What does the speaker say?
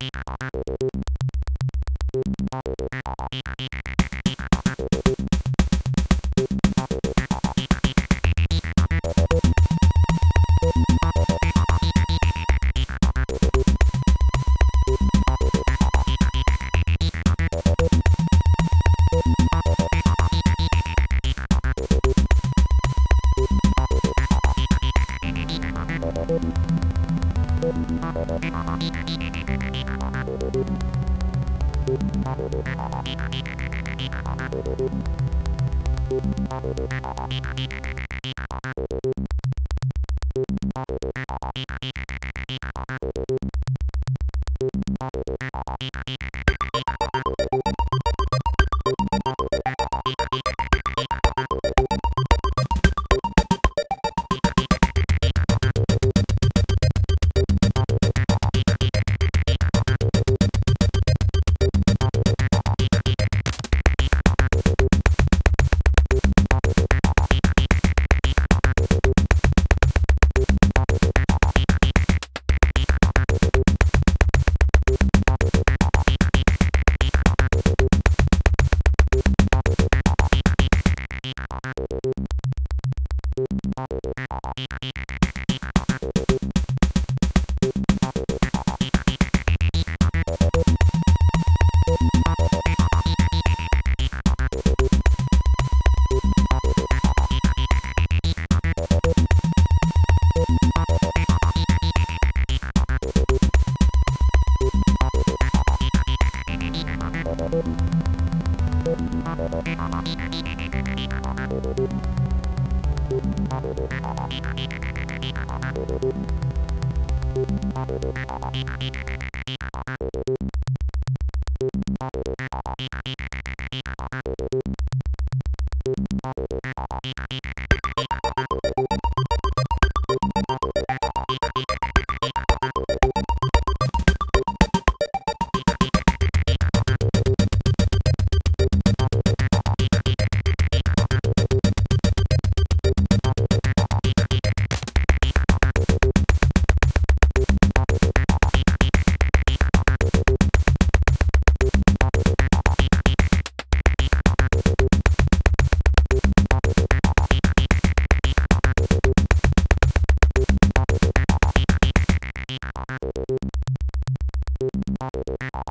Thank you. なるほど。なるほどね。